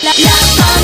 la, la, la, la.